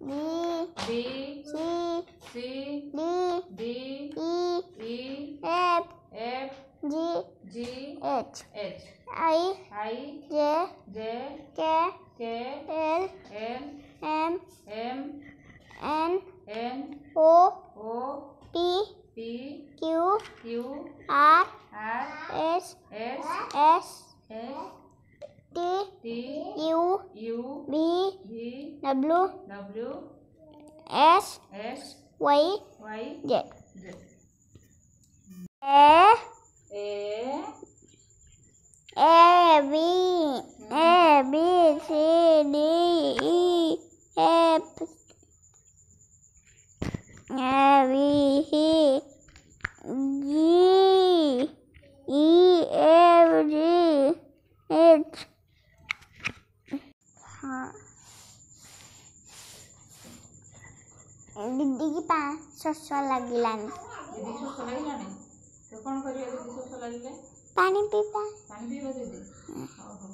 B C C D D E E F F G G H. H. I I J J K K L L M M N N O O P P Q Q R R S S S S T U U V V W W S S Y Y Z. Z A A A B A B C D E F A B C G हाँ ଦିଦି କି ପା ଶୋଷ ଲାଗିଲାନି ଦିଦି ଶୋଷ ଲାଗିଲାଣି ତ କ'ଣ କରିବା ଦିଦି ଶୋଷ ଲାଗିଲେ ପାଣି ପିଇବା ପାଣି ପିଇବା ଦିଦି ହଉ ହଉ